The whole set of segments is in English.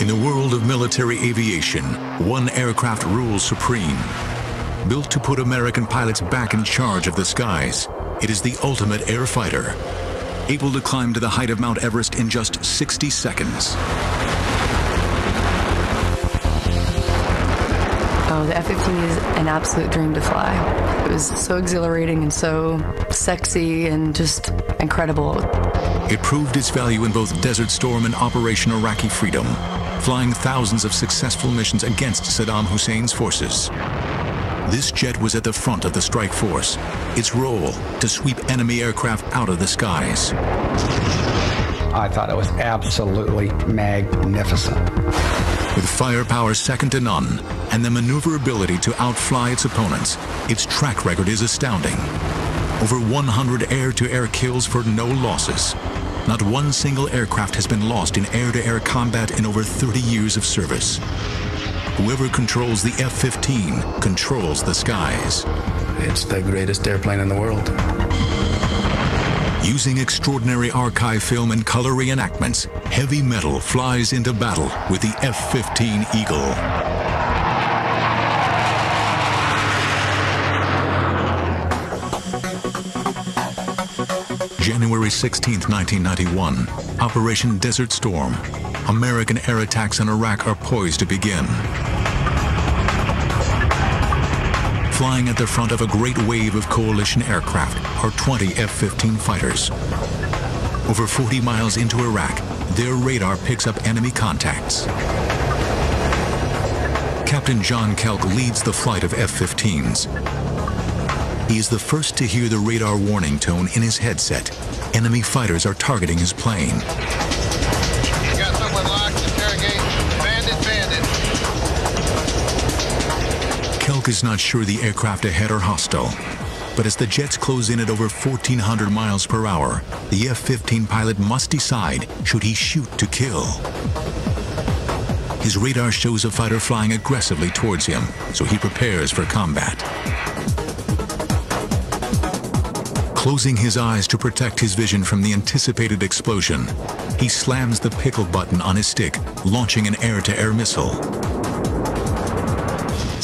In the world of military aviation, one aircraft rules supreme. Built to put American pilots back in charge of the skies, it is the ultimate air fighter. Able to climb to the height of Mount Everest in just 60 seconds. Oh, the F-15 is an absolute dream to fly. It was so exhilarating and so sexy and just incredible. It proved its value in both Desert Storm and Operation Iraqi Freedom, flying thousands of successful missions against Saddam Hussein's forces. This jet was at the front of the strike force, its role to sweep enemy aircraft out of the skies. I thought it was absolutely magnificent. With firepower second to none and the maneuverability to outfly its opponents, its track record is astounding. Over 100 air-to-air kills for no losses. Not one single aircraft has been lost in air-to-air combat in over 30 years of service. Whoever controls the F-15 controls the skies. It's the greatest airplane in the world. Using extraordinary archive film and color reenactments, heavy metal flies into battle with the F-15 Eagle. January 16, 1991, Operation Desert Storm. American air attacks on Iraq are poised to begin. Flying at the front of a great wave of coalition aircraft are 20 F-15 fighters. Over 40 miles into Iraq, their radar picks up enemy contacts. Captain John Kelk leads the flight of F-15s. He is the first to hear the radar warning tone in his headset. Enemy fighters are targeting his plane. You got someone locked, interrogate. Bandit, bandit. Kelk is not sure the aircraft ahead are hostile. But as the jets close in at over 1,400 miles per hour, the F-15 pilot must decide should he shoot to kill. His radar shows a fighter flying aggressively towards him, so he prepares for combat. Closing his eyes to protect his vision from the anticipated explosion, he slams the pickle button on his stick, launching an air-to-air missile.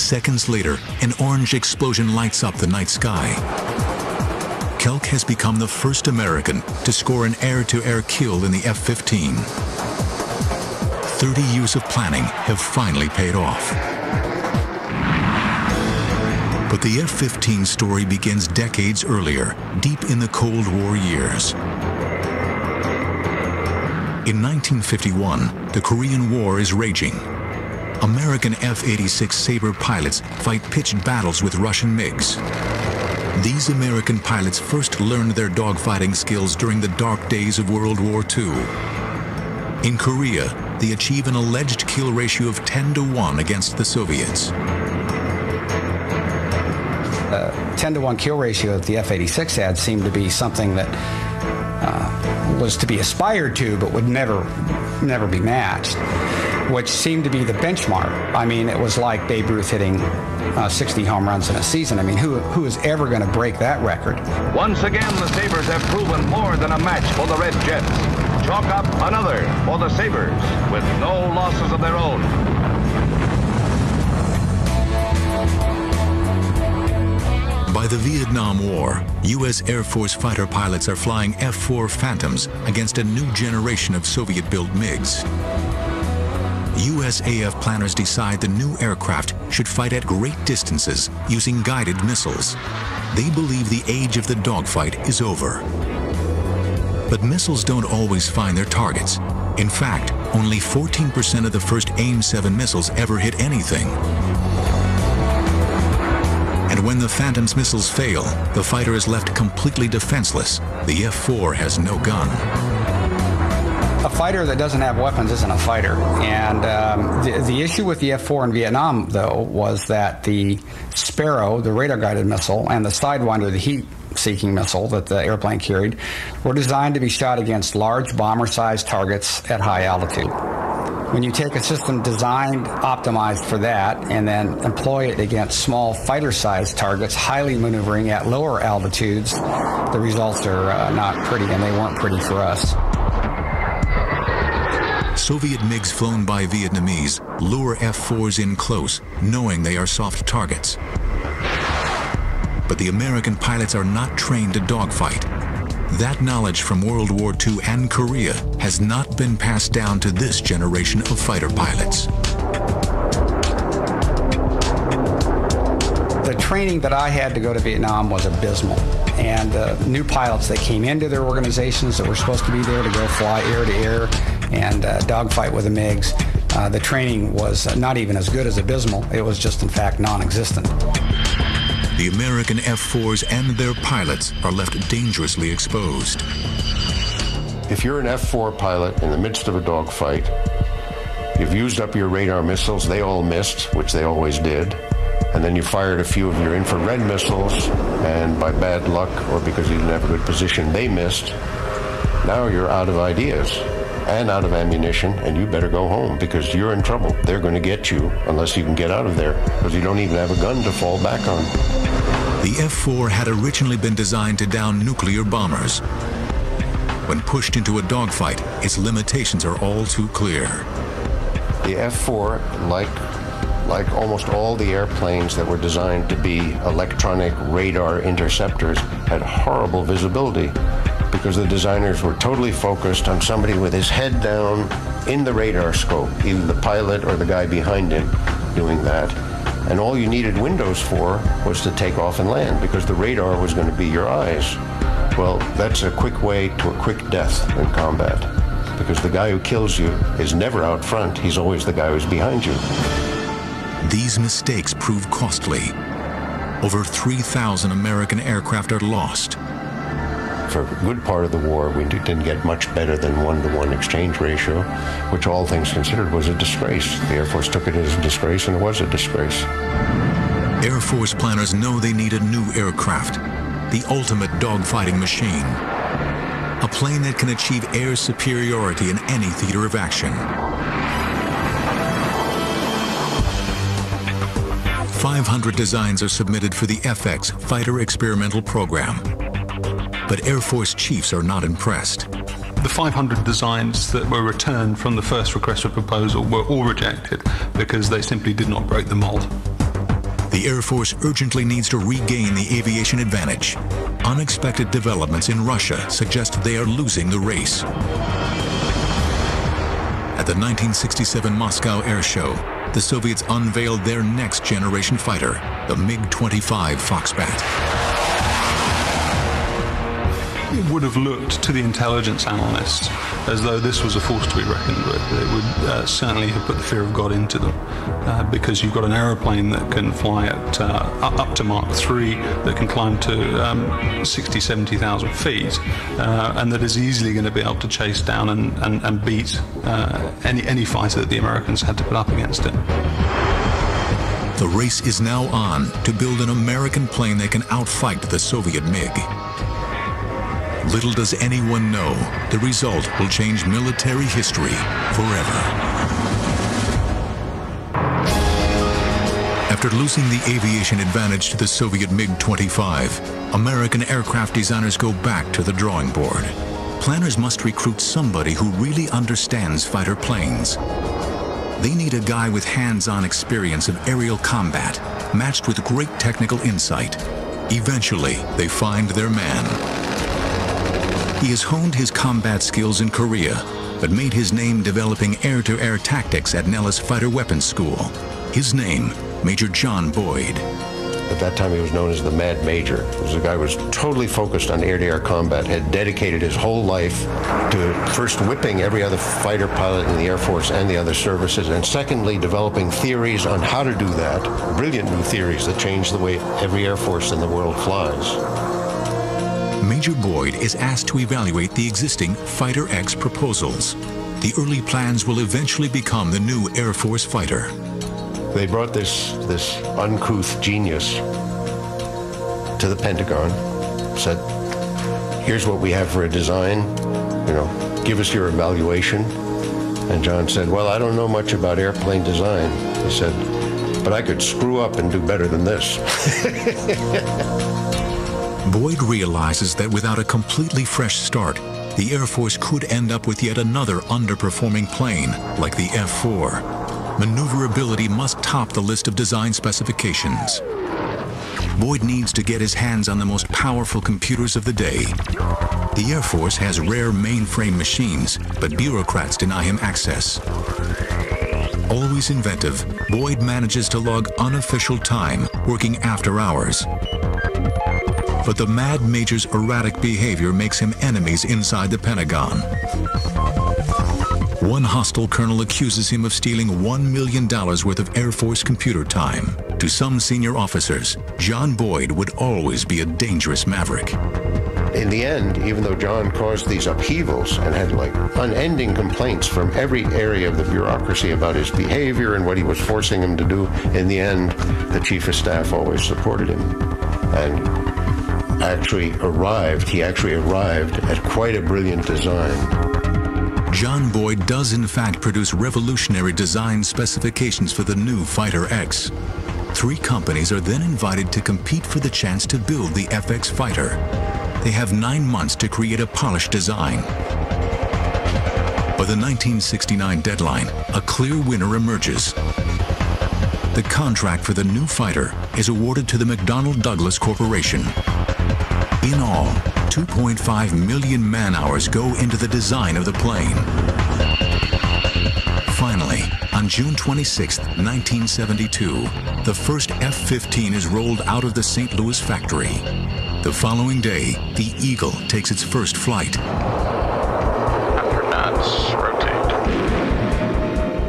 Seconds later, an orange explosion lights up the night sky. Kelk has become the first American to score an air-to-air kill in the F-15. 30 years of planning have finally paid off. But the F-15 story begins decades earlier, deep in the Cold War years. In 1951, the Korean War is raging. American F-86 Sabre pilots fight pitched battles with Russian MiGs. These American pilots first learned their dogfighting skills during the dark days of World War II. In Korea, they achieve an alleged kill ratio of 10 to 1 against the Soviets. 10 to 1 kill ratio that the F 86 had seemed to be something that uh, was to be aspired to, but would never, never be matched, which seemed to be the benchmark. I mean, it was like Babe Ruth hitting uh, 60 home runs in a season. I mean, who, who is ever going to break that record? Once again, the Sabres have proven more than a match for the Red Jets. Chalk up another for the Sabres with no losses of their own. By the Vietnam War, U.S. Air Force fighter pilots are flying F-4 Phantoms against a new generation of Soviet-built MiGs. USAF planners decide the new aircraft should fight at great distances using guided missiles. They believe the age of the dogfight is over. But missiles don't always find their targets. In fact, only 14% of the first AIM-7 missiles ever hit anything. And when the Phantom's missiles fail, the fighter is left completely defenseless. The F-4 has no gun. A fighter that doesn't have weapons isn't a fighter. And um, the, the issue with the F 4 in Vietnam, though, was that the Sparrow, the radar guided missile, and the Sidewinder, the heat seeking missile that the airplane carried, were designed to be shot against large bomber sized targets at high altitude. When you take a system designed, optimized for that, and then employ it against small fighter sized targets, highly maneuvering at lower altitudes, the results are uh, not pretty, and they weren't pretty for us. Soviet MiGs flown by Vietnamese lure F-4s in close, knowing they are soft targets. But the American pilots are not trained to dogfight. That knowledge from World War II and Korea has not been passed down to this generation of fighter pilots. The training that I had to go to Vietnam was abysmal. And uh, new pilots that came into their organizations that were supposed to be there to go fly air to air and uh, dogfight with the MiGs, uh, the training was not even as good as abysmal. It was just, in fact, non existent. The American F-4s and their pilots are left dangerously exposed. If you're an F-4 pilot in the midst of a dogfight, you've used up your radar missiles, they all missed, which they always did, and then you fired a few of your infrared missiles, and by bad luck or because you didn't have a good position, they missed. Now you're out of ideas and out of ammunition, and you better go home because you're in trouble. They're going to get you unless you can get out of there because you don't even have a gun to fall back on. The F-4 had originally been designed to down nuclear bombers. When pushed into a dogfight, its limitations are all too clear. The F-4, like like almost all the airplanes that were designed to be electronic radar interceptors, had horrible visibility because the designers were totally focused on somebody with his head down in the radar scope, either the pilot or the guy behind him doing that. And all you needed windows for was to take off and land because the radar was going to be your eyes. Well, that's a quick way to a quick death in combat because the guy who kills you is never out front, he's always the guy who's behind you. These mistakes prove costly. Over 3,000 American aircraft are lost. For a good part of the war, we didn't get much better than one-to-one exchange ratio, which all things considered was a disgrace. The Air Force took it as a disgrace, and it was a disgrace. Air Force planners know they need a new aircraft, the ultimate dogfighting machine. A plane that can achieve air superiority in any theater of action. 500 designs are submitted for the FX Fighter Experimental Program. But Air Force chiefs are not impressed. The 500 designs that were returned from the first request for proposal were all rejected because they simply did not break the mold. The Air Force urgently needs to regain the aviation advantage. Unexpected developments in Russia suggest they are losing the race. At the 1967 Moscow Air Show, the Soviets unveiled their next generation fighter, the MiG-25 Foxbat. It would have looked to the intelligence analysts as though this was a force to be reckoned with. It would uh, certainly have put the fear of God into them uh, because you've got an aeroplane that can fly at uh, up to Mach 3, that can climb to um, 60, 70,000 feet, uh, and that is easily going to be able to chase down and, and, and beat uh, any, any fighter that the Americans had to put up against it. The race is now on to build an American plane that can outfight the Soviet MiG. Little does anyone know, the result will change military history forever. After losing the aviation advantage to the Soviet MiG-25, American aircraft designers go back to the drawing board. Planners must recruit somebody who really understands fighter planes. They need a guy with hands-on experience of aerial combat, matched with great technical insight. Eventually, they find their man. He has honed his combat skills in Korea, but made his name developing air-to-air tactics at Nellis Fighter Weapons School. His name, Major John Boyd. At that time, he was known as the Mad Major. He was a guy who was totally focused on air-to-air combat, had dedicated his whole life to first whipping every other fighter pilot in the Air Force and the other services, and secondly, developing theories on how to do that, brilliant new theories that change the way every Air Force in the world flies. Major Boyd is asked to evaluate the existing Fighter X proposals. The early plans will eventually become the new Air Force fighter. They brought this, this uncouth genius to the Pentagon, said, here's what we have for a design, you know, give us your evaluation. And John said, well, I don't know much about airplane design. He said, but I could screw up and do better than this. Boyd realizes that without a completely fresh start, the Air Force could end up with yet another underperforming plane like the F 4. Maneuverability must top the list of design specifications. Boyd needs to get his hands on the most powerful computers of the day. The Air Force has rare mainframe machines, but bureaucrats deny him access. Always inventive, Boyd manages to log unofficial time, working after hours. But the Mad Major's erratic behavior makes him enemies inside the Pentagon. One hostile colonel accuses him of stealing $1 million worth of Air Force computer time. To some senior officers, John Boyd would always be a dangerous maverick. In the end, even though John caused these upheavals and had like unending complaints from every area of the bureaucracy about his behavior and what he was forcing him to do, in the end, the chief of staff always supported him. And actually arrived, he actually arrived at quite a brilliant design. John Boyd does in fact produce revolutionary design specifications for the new Fighter X. Three companies are then invited to compete for the chance to build the FX fighter. They have nine months to create a polished design. By the 1969 deadline, a clear winner emerges. The contract for the new fighter is awarded to the McDonnell Douglas Corporation. In all, 2.5 million man-hours go into the design of the plane. Finally, on June 26, 1972, the first F-15 is rolled out of the St. Louis factory. The following day, the Eagle takes its first flight. After knots, rotate.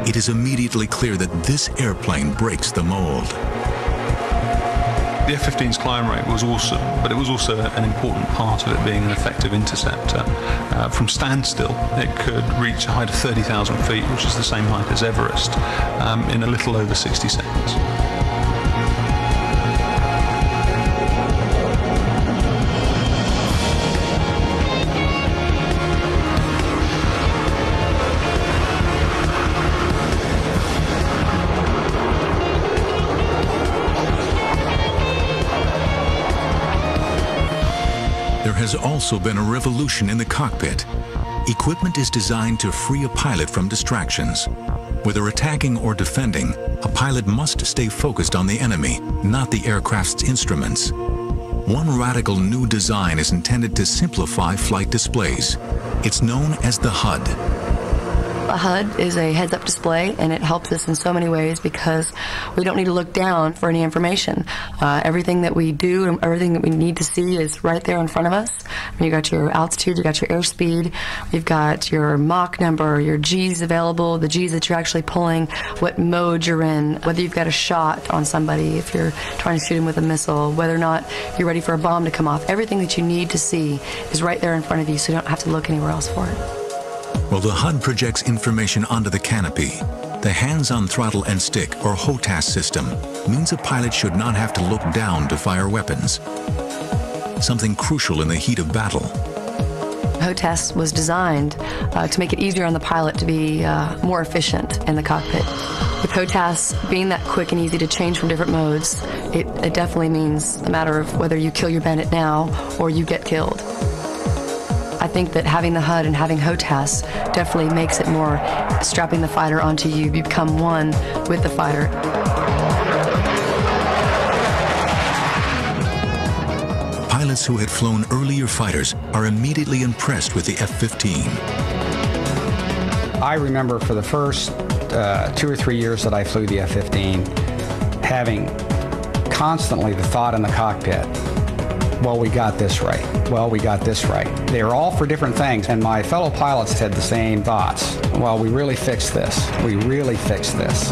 It is immediately clear that this airplane breaks the mold. The F-15's climb rate was awesome, but it was also an important part of it being an effective interceptor. Uh, from standstill, it could reach a height of 30,000 feet, which is the same height as Everest, um, in a little over 60 seconds. There has also been a revolution in the cockpit. Equipment is designed to free a pilot from distractions. Whether attacking or defending, a pilot must stay focused on the enemy, not the aircraft's instruments. One radical new design is intended to simplify flight displays. It's known as the HUD. A HUD is a heads-up display, and it helps us in so many ways because we don't need to look down for any information. Uh, everything that we do and everything that we need to see is right there in front of us. You got your altitude, you got your airspeed, you've got your Mach number, your G's available, the G's that you're actually pulling, what mode you're in, whether you've got a shot on somebody, if you're trying to shoot him with a missile, whether or not you're ready for a bomb to come off. Everything that you need to see is right there in front of you, so you don't have to look anywhere else for it. While the HUD projects information onto the canopy, the hands-on throttle and stick, or HOTAS system, means a pilot should not have to look down to fire weapons. Something crucial in the heat of battle. HOTAS was designed uh, to make it easier on the pilot to be uh, more efficient in the cockpit. With HOTAS being that quick and easy to change from different modes, it, it definitely means a matter of whether you kill your bandit now or you get killed. I think that having the HUD and having HOTAS definitely makes it more strapping the fighter onto you. You become one with the fighter. Pilots who had flown earlier fighters are immediately impressed with the F-15. I remember for the first uh, two or three years that I flew the F-15, having constantly the thought in the cockpit, well, we got this right. Well, we got this right. They are all for different things, and my fellow pilots had the same thoughts. Well, we really fixed this. We really fixed this.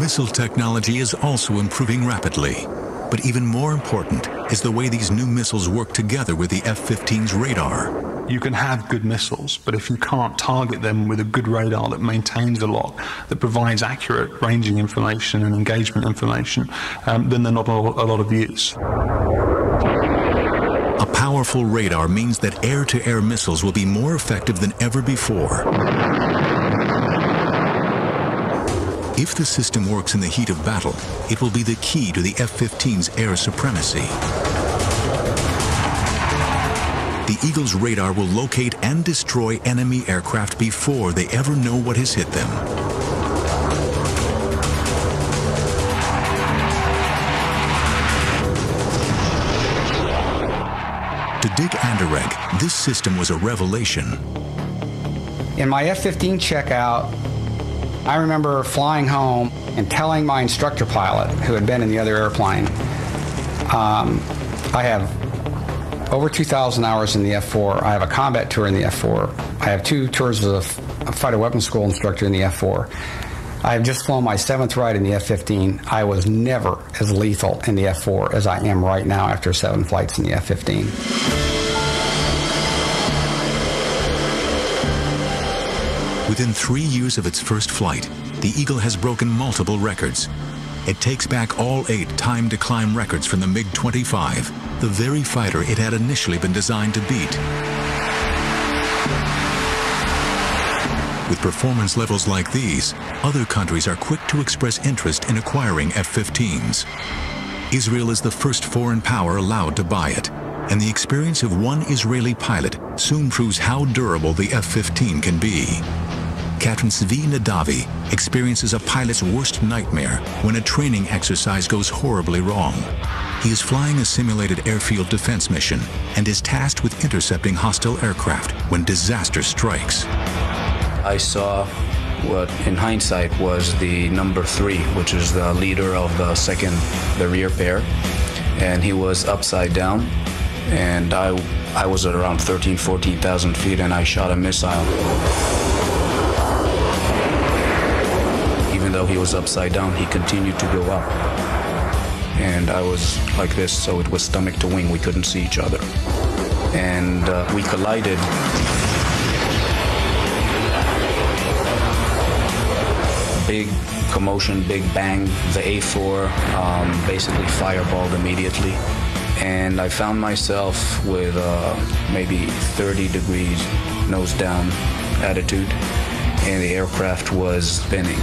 Missile technology is also improving rapidly. But even more important is the way these new missiles work together with the F-15's radar. You can have good missiles, but if you can't target them with a good radar that maintains a lock, that provides accurate ranging information and engagement information, um, then they're not a a lot of use. A powerful radar means that air-to-air missiles will be more effective than ever before. If the system works in the heat of battle, it will be the key to the F-15's air supremacy. The Eagle's radar will locate and destroy enemy aircraft before they ever know what has hit them. To Dick Anderegg, this system was a revelation. In my F 15 checkout, I remember flying home and telling my instructor pilot, who had been in the other airplane, um, I have over 2,000 hours in the F4. I have a combat tour in the F4. I have two tours as a fighter weapons school instructor in the F4. I have just flown my seventh ride in the F 15. I was never as lethal in the F 4 as I am right now after seven flights in the F 15. Within three years of its first flight, the Eagle has broken multiple records. It takes back all eight time to climb records from the MiG 25, the very fighter it had initially been designed to beat. With performance levels like these, other countries are quick to express interest in acquiring F-15s. Israel is the first foreign power allowed to buy it, and the experience of one Israeli pilot soon proves how durable the F-15 can be. Captain Zivi Nedivi experiences a pilot's worst nightmare when a training exercise goes horribly wrong. He is flying a simulated airfield defense mission and is tasked with intercepting hostile aircraft when disaster strikes. I saw what in hindsight was the number three, which is the leader of the second, the rear pair. And he was upside down. And I, I was at around 13, 14,000 feet and I shot a missile. He was upside down, he continued to go up. And I was like this, so it was stomach to wing. We couldn't see each other. And uh, we collided big commotion, big bang. The A4 um, basically fireballed immediately. And I found myself with uh, maybe 30 degrees nose down attitude, and the aircraft was spinning.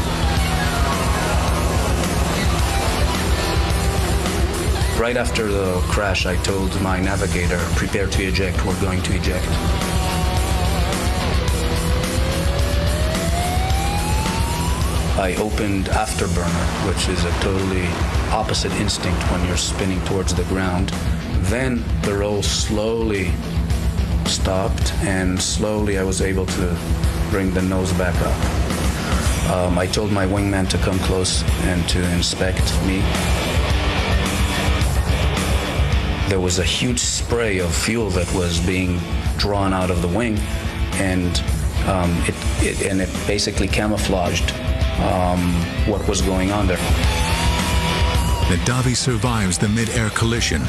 Right after the crash, I told my navigator, prepare to eject, we're going to eject. I opened Afterburner, which is a totally opposite instinct when you're spinning towards the ground. Then the roll slowly stopped, and slowly I was able to bring the nose back up. Um, I told my wingman to come close and to inspect me. There was a huge spray of fuel that was being drawn out of the wing, and um, it, it, and it basically camouflaged um, what was going on there. Nedivi survives the mid-air collision.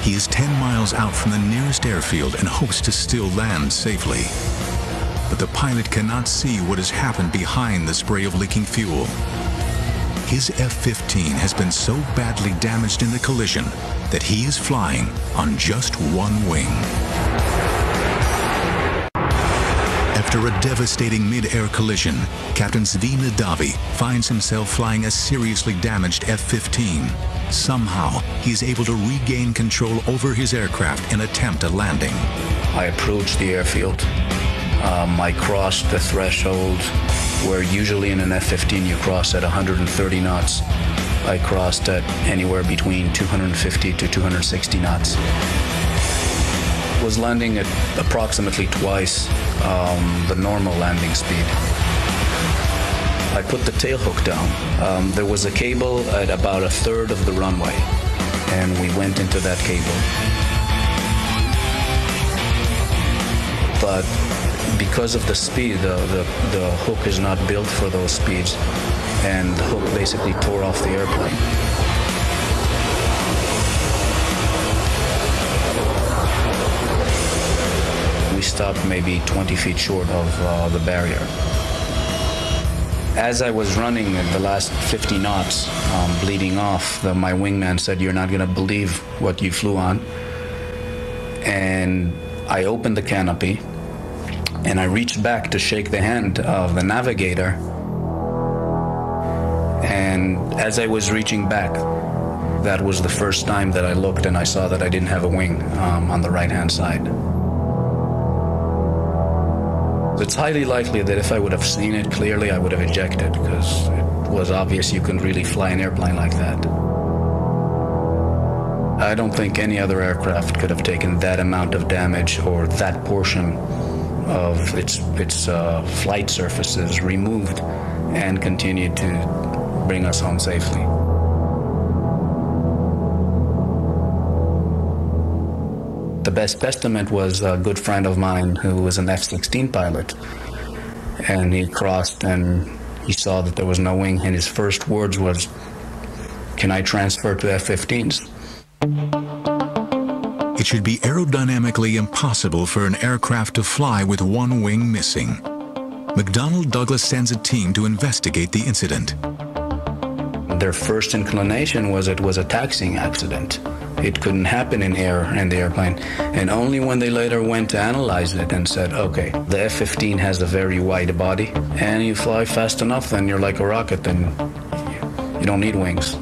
He is 10 miles out from the nearest airfield and hopes to still land safely. But the pilot cannot see what has happened behind the spray of leaking fuel. His F-15 has been so badly damaged in the collision that he is flying on just one wing. After a devastating mid-air collision, Captain Zivi Nedivi finds himself flying a seriously damaged F-15. Somehow, he is able to regain control over his aircraft and attempt a landing. I approached the airfield. Um, I crossed the threshold where usually in an F-15 you cross at 130 knots. I crossed at anywhere between 250 to 260 knots was landing at approximately twice um, the normal landing speed. I put the tail hook down. Um, there was a cable at about a third of the runway, and we went into that cable. But because of the speed, the, the, the hook is not built for those speeds, and the hook basically tore off the airplane. we stopped maybe 20 feet short of uh, the barrier. As I was running at the last 50 knots, um, bleeding off, the, my wingman said, You're not going to believe what you flew on. And I opened the canopy and I reached back to shake the hand of the navigator. And as I was reaching back, that was the first time that I looked and I saw that I didn't have a wing um, on the right hand side. It's highly likely that if I would have seen it clearly, I would have ejected because it was obvious you couldn't really fly an airplane like that. I don't think any other aircraft could have taken that amount of damage or that portion of its its uh, flight surfaces removed and continued to bring us home safely. The best estimate was a good friend of mine who was an F 16 pilot. And he crossed and he saw that there was no wing, and his first words was, Can I transfer to F 15s? It should be aerodynamically impossible for an aircraft to fly with one wing missing. McDonnell Douglas sends a team to investigate the incident. Their first inclination was it was a taxiing accident. It couldn't happen in air in the airplane. And only when they later went to analyze it and said, okay, the F 15 has a very wide body, and you fly fast enough, then you're like a rocket, then you don't need wings.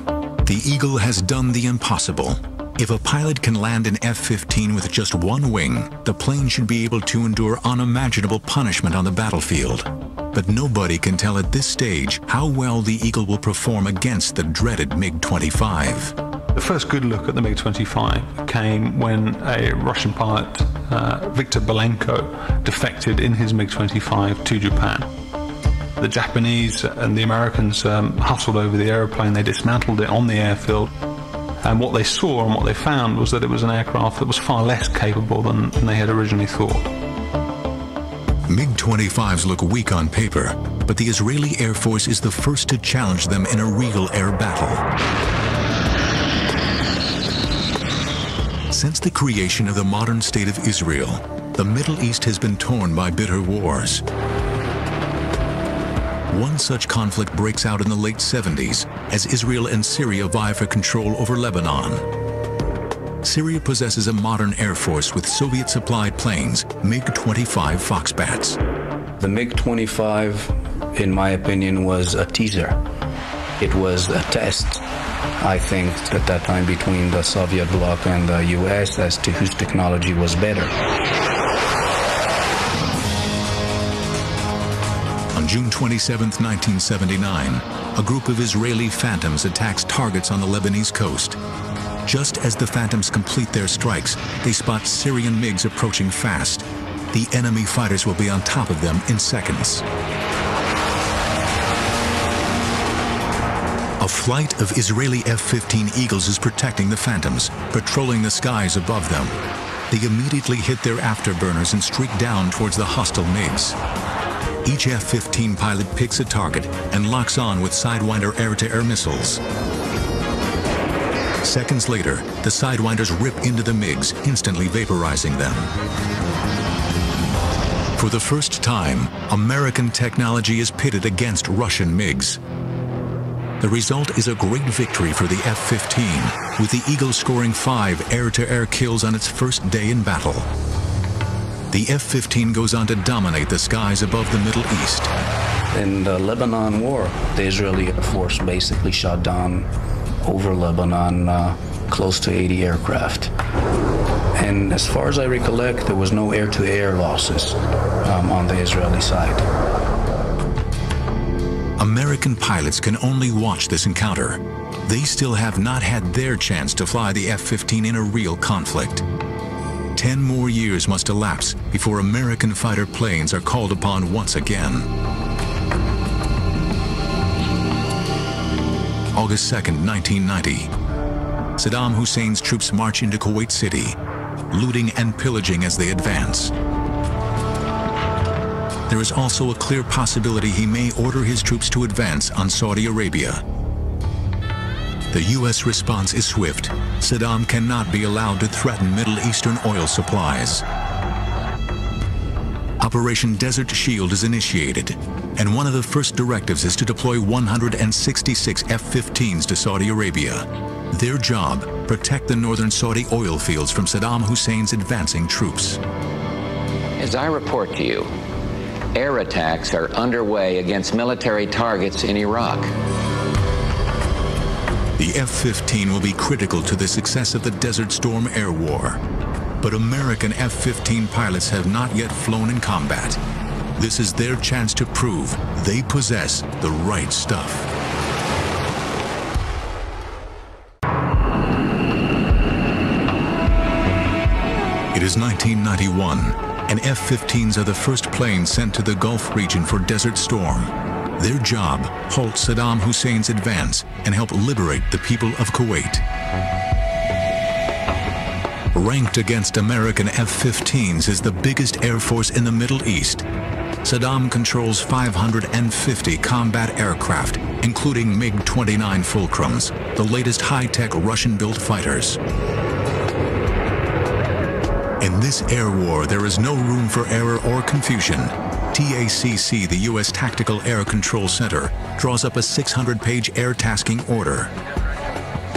The Eagle has done the impossible. If a pilot can land an F 15 with just one wing, the plane should be able to endure unimaginable punishment on the battlefield. But nobody can tell at this stage how well the Eagle will perform against the dreaded MiG 25. The first good look at the MiG 25 came when a Russian pilot, uh, Viktor Belenko, defected in his MiG 25 to Japan. The Japanese and the Americans um, hustled over the aeroplane, they dismantled it on the airfield. And what they saw and what they found was that it was an aircraft that was far less capable than, than they had originally thought. MiG 25s look weak on paper, but the Israeli Air Force is the first to challenge them in a real air battle. Since the creation of the modern state of Israel, the Middle East has been torn by bitter wars. One such conflict breaks out in the late 70s as Israel and Syria vie for control over Lebanon. Syria possesses a modern air force with Soviet-supplied planes, MiG-25 Foxbats. The MiG-25, in my opinion, was a teaser. It was a test I think at that time between the Soviet bloc and the US as to whose technology was better. On June 27, 1979, a group of Israeli Phantoms attacks targets on the Lebanese coast. Just as the Phantoms complete their strikes, they spot Syrian MiGs approaching fast. The enemy fighters will be on top of them in seconds. A flight of Israeli F-15 Eagles is protecting the Phantoms, patrolling the skies above them. They immediately hit their afterburners and streak down towards the hostile MiGs. Each F-15 pilot picks a target and locks on with Sidewinder air-to-air missiles. Seconds later, the Sidewinders rip into the MiGs, instantly vaporizing them. For the first time, American technology is pitted against Russian MiGs. The result is a great victory for the F-15, with the Eagle scoring five air-to-air -air kills on its first day in battle. The F-15 goes on to dominate the skies above the Middle East. In the Lebanon War, the Israeli Air Force basically shot down over Lebanon uh, close to 80 aircraft. And as far as I recollect, there was no air-to-air -air losses um, on the Israeli side. American pilots can only watch this encounter. They still have not had their chance to fly the F-15 in a real conflict. Ten more years must elapse before American fighter planes are called upon once again. August 2, 1990. Saddam Hussein's troops march into Kuwait City, looting and pillaging as they advance there is also a clear possibility he may order his troops to advance on Saudi Arabia. The U.S. response is swift. Saddam cannot be allowed to threaten Middle Eastern oil supplies. Operation Desert Shield is initiated, and one of the first directives is to deploy 166 F-15s to Saudi Arabia. Their job, protect the northern Saudi oil fields from Saddam Hussein's advancing troops. As I report to you, air attacks are underway against military targets in Iraq. The F-15 will be critical to the success of the Desert Storm air war. But American F-15 pilots have not yet flown in combat. This is their chance to prove they possess the right stuff. It is 1991, and F-15s are the first planes sent to the Gulf region for Desert Storm. Their job, halt Saddam Hussein's advance and help liberate the people of Kuwait. Ranked against American F-15s is the biggest air force in the Middle East. Saddam controls 550 combat aircraft, including MiG-29 Fulcrums, the latest high-tech Russian-built fighters. In this air war, there is no room for error or confusion. TACC, the U.S. Tactical Air Control Center, draws up a 600-page air tasking order.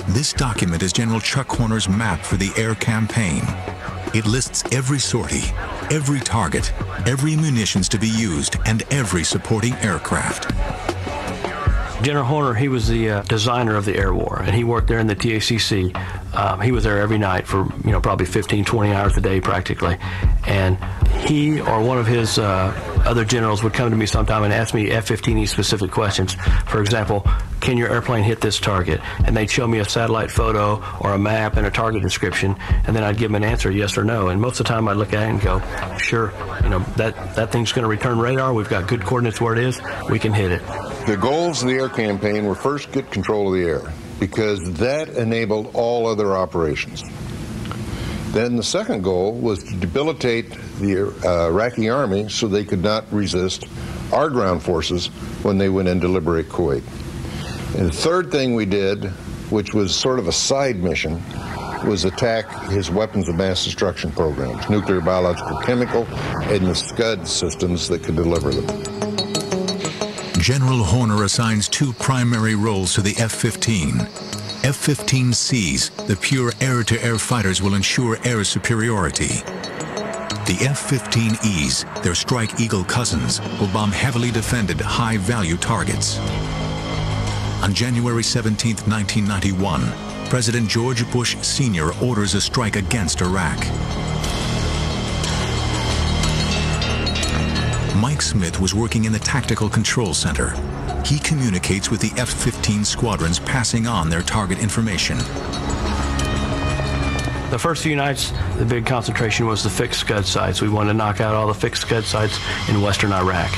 This document is General Chuck Horner's map for the air campaign. It lists every sortie, every target, every munitions to be used, and every supporting aircraft. General Horner, he was the uh, designer of the air war, and he worked there in the TACC. Um, he was there every night for, you know, probably 15, 20 hours a day practically. And he or one of his uh, other generals would come to me sometime and ask me F-15E specific questions. For example, can your airplane hit this target? And they'd show me a satellite photo or a map and a target description, and then I'd give them an answer, yes or no. And most of the time I'd look at it and go, sure, you know, that, that thing's going to return radar. We've got good coordinates where it is. We can hit it. The goals of the air campaign were first get control of the air because that enabled all other operations. Then the second goal was to debilitate the uh, Iraqi army so they could not resist our ground forces when they went in to liberate Kuwait. And the third thing we did, which was sort of a side mission, was attack his weapons of mass destruction programs, nuclear, biological, chemical, and the Scud systems that could deliver them. General Horner assigns two primary roles to the F-15. F-15Cs, the pure air-to-air fighters will ensure air superiority. The F-15Es, their Strike Eagle cousins, will bomb heavily defended, high-value targets. On January 17, 1991, President George Bush Sr. orders a strike against Iraq. Mike Smith was working in the Tactical Control Center. He communicates with the F-15 squadrons passing on their target information. The first few nights, the big concentration was the fixed Scud sites. We wanted to knock out all the fixed Scud sites in western Iraq.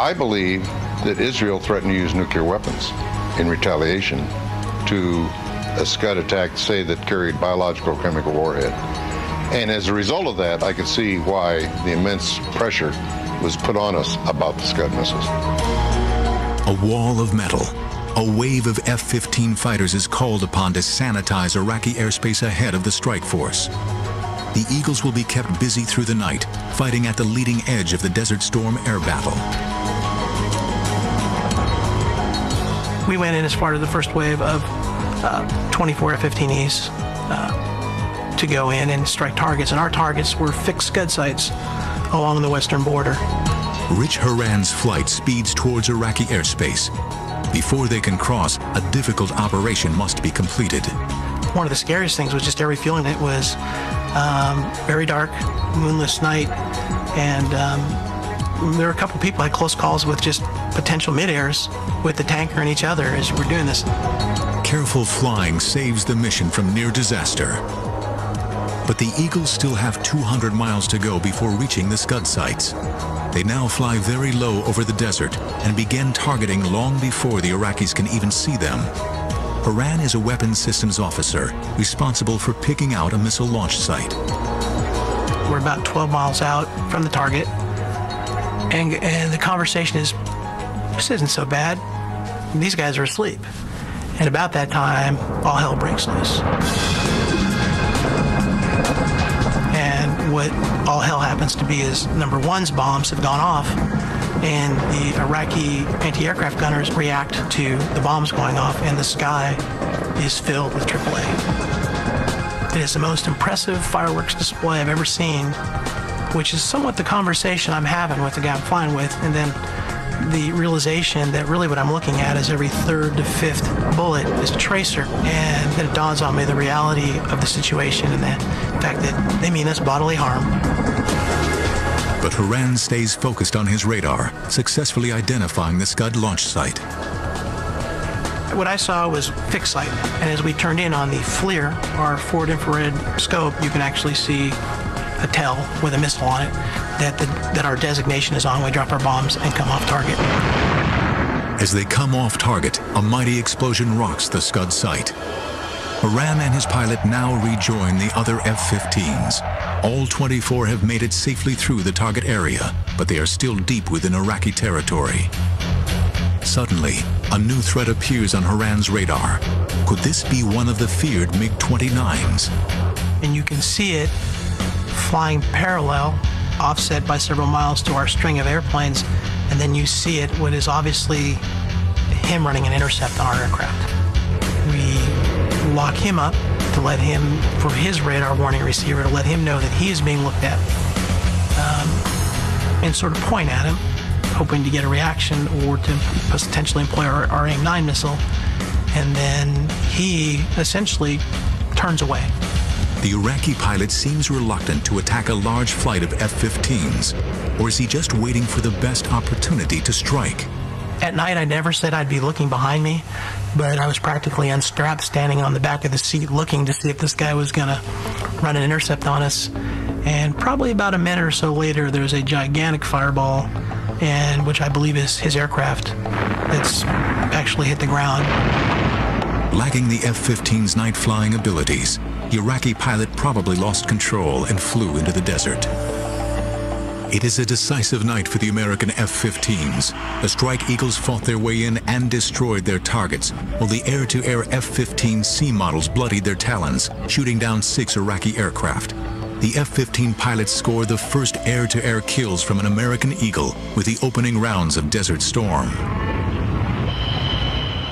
I believe that Israel threatened to use nuclear weapons in retaliation to a Scud attack, say, that carried biological chemical warhead. And as a result of that, I could see why the immense pressure was put on us about the Scud missiles. A wall of metal. A wave of F-15 fighters is called upon to sanitize Iraqi airspace ahead of the strike force. The Eagles will be kept busy through the night, fighting at the leading edge of the Desert Storm air battle. We went in as part of the first wave of uh, 24 F-15Es. Uh, to go in and strike targets, and our targets were fixed Scud sites along the western border. Rich Horan's flight speeds towards Iraqi airspace. Before they can cross, a difficult operation must be completed. One of the scariest things was just every feeling it was um, very dark, moonless night, and um, there were a couple people I had close calls with just potential mid-airs with the tanker and each other as we're doing this. Careful flying saves the mission from near disaster. But the Eagles still have 200 miles to go before reaching the Scud sites. They now fly very low over the desert and begin targeting long before the Iraqis can even see them. Horan is a weapons systems officer responsible for picking out a missile launch site. We're about 12 miles out from the target, and, and the conversation is, this isn't so bad. These guys are asleep. And about that time, all hell breaks loose. What all hell happens to be is number one's bombs have gone off and the Iraqi anti-aircraft gunners react to the bombs going off and the sky is filled with AAA. It is the most impressive fireworks display I've ever seen, which is somewhat the conversation I'm having with the guy I'm flying with. And then the realization that really what I'm looking at is every third to fifth bullet is a tracer. And then it dawns on me the reality of the situation and the fact that they mean us bodily harm. But Horan stays focused on his radar, successfully identifying the Scud launch site. What I saw was fixed site, and as we turned in on the FLIR, our forward infrared scope, you can actually see a TEL with a missile on it that, the, that our designation is on. We drop our bombs and come off target. As they come off target, a mighty explosion rocks the Scud site. Horan and his pilot now rejoin the other F-15s. All 24 have made it safely through the target area, but they are still deep within Iraqi territory. Suddenly, a new threat appears on Horan's radar. Could this be one of the feared MiG-29s? And you can see it flying parallel, offset by several miles to our string of airplanes, and then you see it what is obviously him running an intercept on our aircraft. We lock him up to let him, for his radar warning receiver, to let him know that he is being looked at, um, and sort of point at him hoping to get a reaction or to potentially employ our, our AIM-9 missile. And then he essentially turns away. The Iraqi pilot seems reluctant to attack a large flight of F-15s. Or is he just waiting for the best opportunity to strike? At night, I never said I'd be looking behind me, but I was practically unstrapped, standing on the back of the seat, looking to see if this guy was going to run an intercept on us. And probably about a minute or so later, there's a gigantic fireball and which I believe is his aircraft that's actually hit the ground. Lacking the F-15's night flying abilities, the Iraqi pilot probably lost control and flew into the desert. It is a decisive night for the American F-15s. The Strike Eagles fought their way in and destroyed their targets, while the air-to-air F-15 C models bloodied their talons, shooting down six Iraqi aircraft the F-15 pilots scored the first air-to-air -air kills from an American Eagle with the opening rounds of Desert Storm.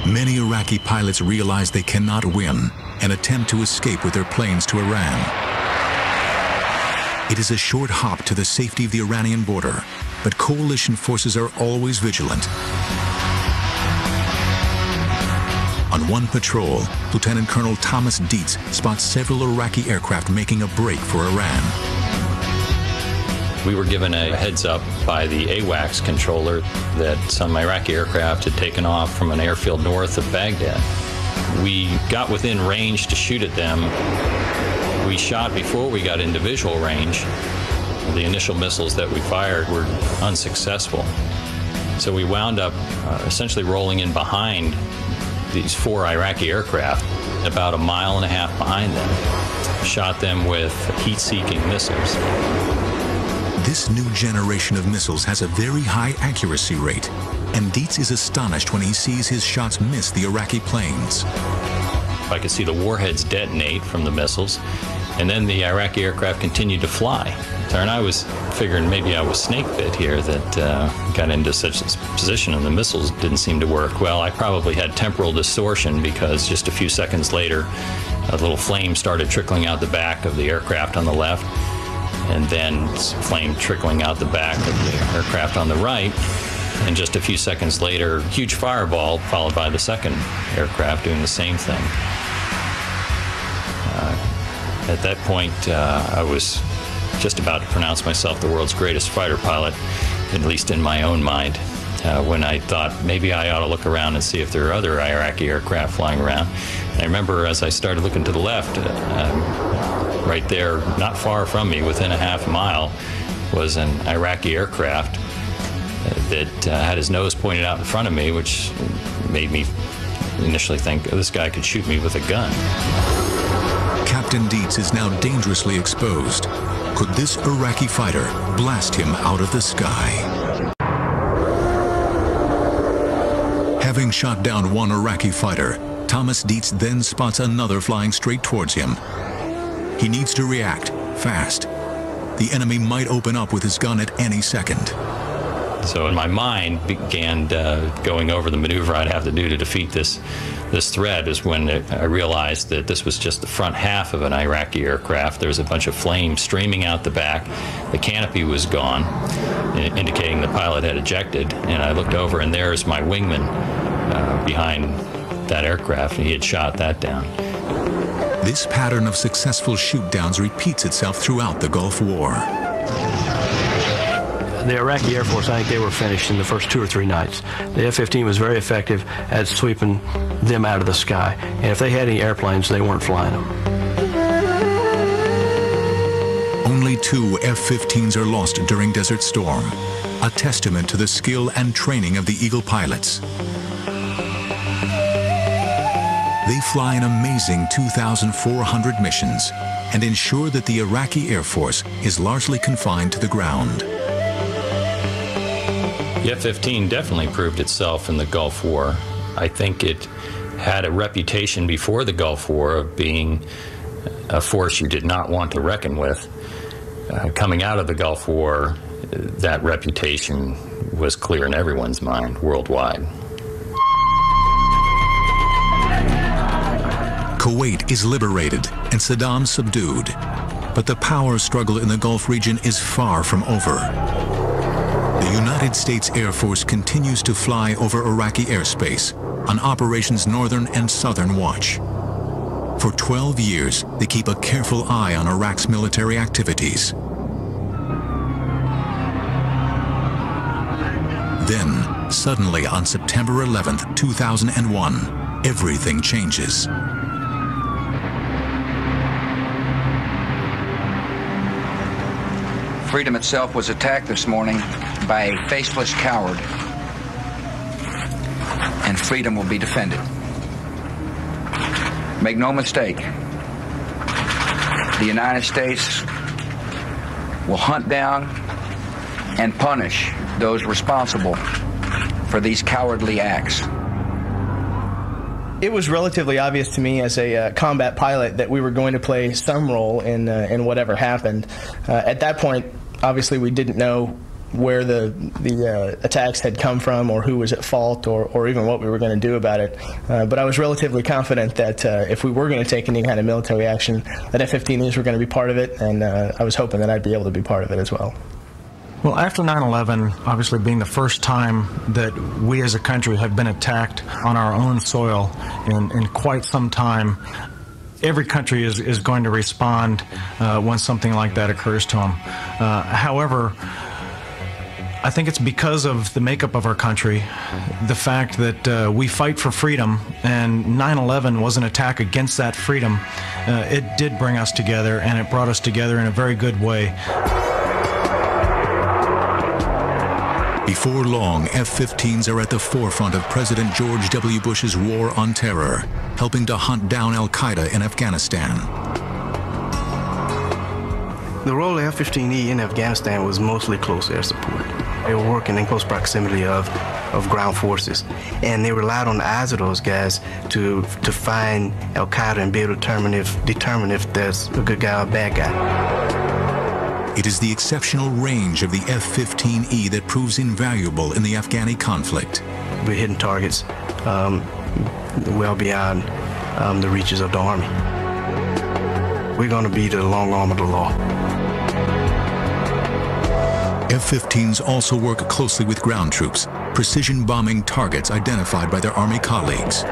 Many Iraqi pilots realize they cannot win and attempt to escape with their planes to Iran. It is a short hop to the safety of the Iranian border, but coalition forces are always vigilant On one patrol, Lieutenant Colonel Thomas Dietz spots several Iraqi aircraft making a break for Iran. We were given a heads up by the AWACS controller that some Iraqi aircraft had taken off from an airfield north of Baghdad. We got within range to shoot at them. We shot before we got into visual range. The initial missiles that we fired were unsuccessful. So we wound up uh, essentially rolling in behind these four Iraqi aircraft about a mile and a half behind them, shot them with heat seeking missiles. This new generation of missiles has a very high accuracy rate, and Dietz is astonished when he sees his shots miss the Iraqi planes. I could see the warheads detonate from the missiles, and then the Iraqi aircraft continued to fly. And I was figuring maybe I was snake bit here that uh, got into such a position and the missiles didn't seem to work. Well, I probably had temporal distortion because just a few seconds later, a little flame started trickling out the back of the aircraft on the left, and then flame trickling out the back of the aircraft on the right. And just a few seconds later, huge fireball followed by the second aircraft doing the same thing. Uh, at that point, uh, I was just about to pronounce myself the world's greatest fighter pilot, at least in my own mind. Uh, when I thought maybe I ought to look around and see if there are other Iraqi aircraft flying around. I remember as I started looking to the left, uh, um, right there, not far from me, within a half mile, was an Iraqi aircraft that uh, had his nose pointed out in front of me, which made me initially think oh, this guy could shoot me with a gun. Captain Dietz is now dangerously exposed. Could this Iraqi fighter blast him out of the sky? Having shot down one Iraqi fighter, Thomas Dietz then spots another flying straight towards him. He needs to react, fast. The enemy might open up with his gun at any second. So in my mind began uh, going over the maneuver I'd have to do to defeat this this threat is when I realized that this was just the front half of an Iraqi aircraft. There was a bunch of flames streaming out the back. The canopy was gone, indicating the pilot had ejected. And I looked over, and there's my wingman uh, behind that aircraft, and he had shot that down. This pattern of successful shoot-downs repeats itself throughout the Gulf War the Iraqi Air Force, I think they were finished in the first two or three nights. The F-15 was very effective at sweeping them out of the sky. And if they had any airplanes, they weren't flying them. Only two F-15s are lost during Desert Storm, a testament to the skill and training of the Eagle pilots. They fly an amazing 2,400 missions and ensure that the Iraqi Air Force is largely confined to the ground. The F 15 definitely proved itself in the Gulf War. I think it had a reputation before the Gulf War of being a force you did not want to reckon with. Uh, coming out of the Gulf War, that reputation was clear in everyone's mind worldwide. Kuwait is liberated and Saddam subdued, but the power struggle in the Gulf region is far from over. The United States Air Force continues to fly over Iraqi airspace on Operations Northern and Southern Watch. For 12 years, they keep a careful eye on Iraq's military activities. Then, suddenly on September 11, 2001, everything changes. Freedom itself was attacked this morning by a faceless coward, and freedom will be defended. Make no mistake, the United States will hunt down and punish those responsible for these cowardly acts. It was relatively obvious to me as a uh, combat pilot that we were going to play some role in uh, in whatever happened. Uh, at that point, obviously, we didn't know where the the uh, attacks had come from or who was at fault or, or even what we were going to do about it. Uh, but I was relatively confident that uh, if we were going to take any kind of military action, that F-15Es were going to be part of it, and uh, I was hoping that I'd be able to be part of it as well. Well, after 9 11, obviously being the first time that we as a country have been attacked on our own soil in, in quite some time, every country is, is going to respond uh, when something like that occurs to them. Uh, however, I think it's because of the makeup of our country, the fact that uh, we fight for freedom, and 9 11 was an attack against that freedom. Uh, it did bring us together, and it brought us together in a very good way. Before long, F 15s are at the forefront of President George W. Bush's war on terror, helping to hunt down Al Qaeda in Afghanistan. The role of F 15E in Afghanistan was mostly close air support. They were working in close proximity of, of ground forces. And they relied on the eyes of those guys to, to find Al Qaeda and be able to determine if, determine if there's a good guy or a bad guy. It is the exceptional range of the F 15E that proves invaluable in the Afghani conflict. We're hitting targets um, well beyond um, the reaches of the Army. We're going to be the long arm of the law. F-15s also work closely with ground troops, precision bombing targets identified by their Army colleagues.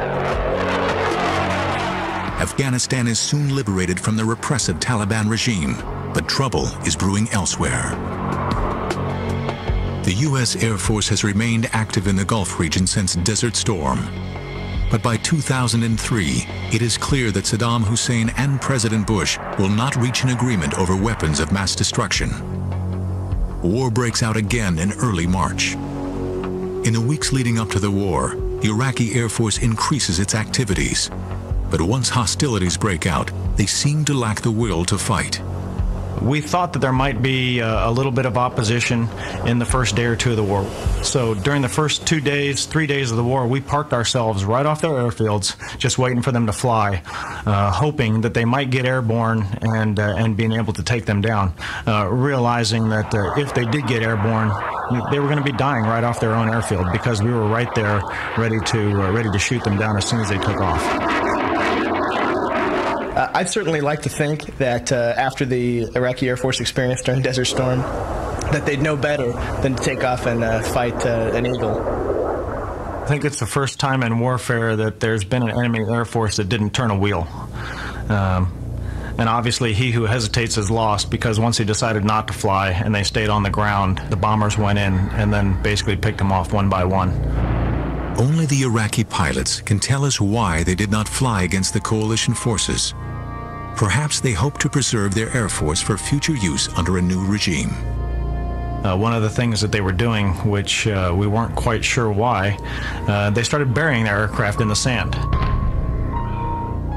Afghanistan is soon liberated from the repressive Taliban regime, but trouble is brewing elsewhere. The U.S. Air Force has remained active in the Gulf region since Desert Storm. But by 2003, it is clear that Saddam Hussein and President Bush will not reach an agreement over weapons of mass destruction war breaks out again in early March. In the weeks leading up to the war, the Iraqi Air Force increases its activities. But once hostilities break out, they seem to lack the will to fight. We thought that there might be a, a, little bit of opposition in the first day or two of the war. So during the first two days, three days of the war, we parked ourselves right off their airfields, just waiting for them to fly, uh, hoping that they might get airborne and uh, and being able to take them down. Uh, realizing that uh, if they did get airborne, they were going to be dying right off their own airfield because we were right there, ready to uh, ready to shoot them down as soon as they took off. I'd certainly like to think that uh, after the Iraqi Air Force experience during Desert Storm, that they'd know better than to take off and uh, fight uh, an eagle. I think it's the first time in warfare that there's been an enemy air force that didn't turn a wheel. Um, and obviously, he who hesitates is lost because once he decided not to fly and they stayed on the ground, the bombers went in and then basically picked them off one by one. Only the Iraqi pilots can tell us why they did not fly against the coalition forces. Perhaps they hope to preserve their air force for future use under a new regime. Uh, one of the things that they were doing, which uh, we weren't quite sure why, uh, they started burying their aircraft in the sand.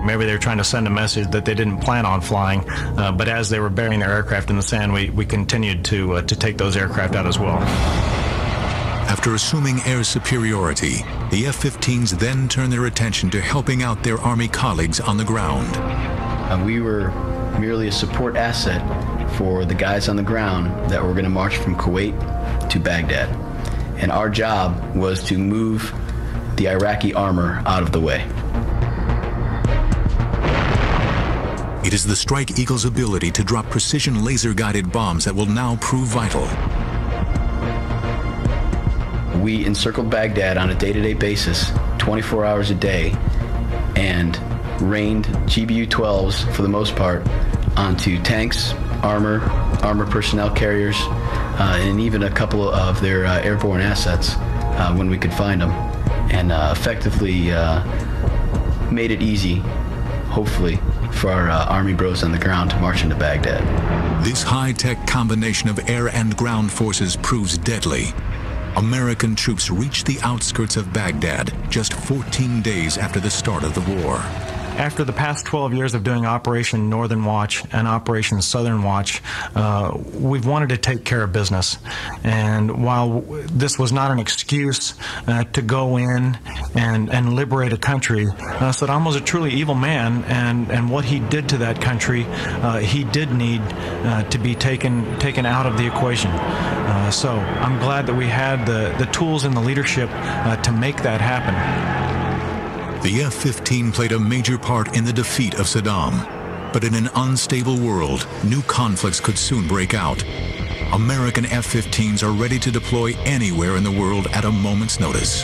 Maybe they were trying to send a message that they didn't plan on flying, uh, but as they were burying their aircraft in the sand, we, we continued to, uh, to take those aircraft out as well. After assuming air superiority, the F-15s then turned their attention to helping out their Army colleagues on the ground. Uh, we were merely a support asset for the guys on the ground that were going to march from Kuwait to Baghdad. And our job was to move the Iraqi armor out of the way. It is the Strike Eagle's ability to drop precision laser-guided bombs that will now prove vital. We encircled Baghdad on a day-to-day basis, 24 hours a day, and rained GBU-12s, for the most part, onto tanks, armor, armor personnel carriers, uh, and even a couple of their uh, airborne assets uh, when we could find them, and uh, effectively uh, made it easy, hopefully, for our Army bros on the ground to march into Baghdad. This high-tech combination of air and ground forces proves deadly. American troops reached the outskirts of Baghdad just 14 days after the start of the war. After the past 12 years of doing Operation Northern Watch and Operation Southern Watch, uh, we've wanted to take care of business. And while this was not an excuse uh, to go in and, and liberate a country, uh, Saddam was a truly evil man, and, and what he did to that country, uh, he did need uh, to be taken taken out of the equation. Uh, so I'm glad that we had the, the tools and the leadership to make that happen. The F-15 played a major part in the defeat of Saddam. But in an unstable world, new conflicts could soon break out. American F-15s are ready to deploy anywhere in the world at a moment's notice.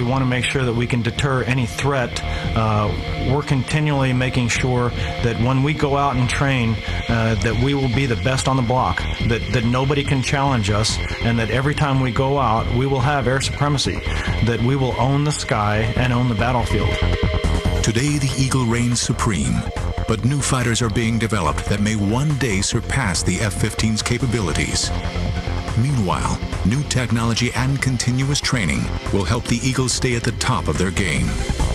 We want to make sure that we can deter any threat. Uh, we're continually making sure that when we go out and train, uh, that we will be the best on the block, that, that nobody can challenge us, and that every time we go out, we will have air supremacy, that we will own the sky and own the battlefield. Today, the Eagle reigns supreme, but new fighters are being developed that may one day surpass the F-15's capabilities. Meanwhile, new technology and continuous training will help the Eagles stay at the top of their game.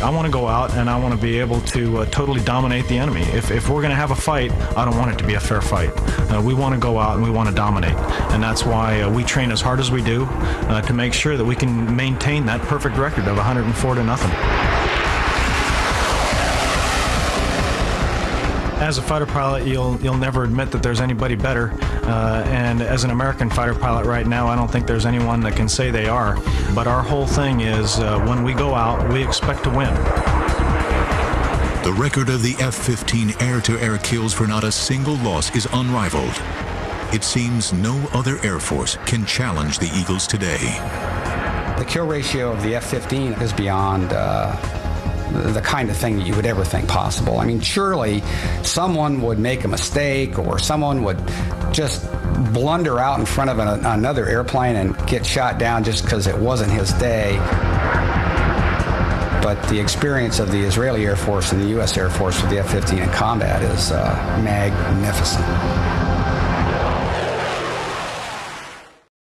I want to go out and I want to be able to uh, totally dominate the enemy. If, if we're going to have a fight, I don't want it to be a fair fight. Uh, we want to go out and we want to dominate. And that's why uh, we train as hard as we do uh, to make sure that we can maintain that perfect record of 104 to nothing. As a fighter pilot, you'll you'll never admit that there's anybody better. Uh, and as an American fighter pilot right now, I don't think there's anyone that can say they are. But our whole thing is uh, when we go out, we expect to win. The record of the F-15 air-to-air kills for not a single loss is unrivaled. It seems no other Air Force can challenge the Eagles today. The kill ratio of the F-15 is beyond uh, the kind of thing that you would ever think possible. I mean, surely someone would make a mistake or someone would just blunder out in front of an, another airplane and get shot down just because it wasn't his day. But the experience of the Israeli Air Force and the U.S. Air Force with the F 15 in combat is uh, magnificent.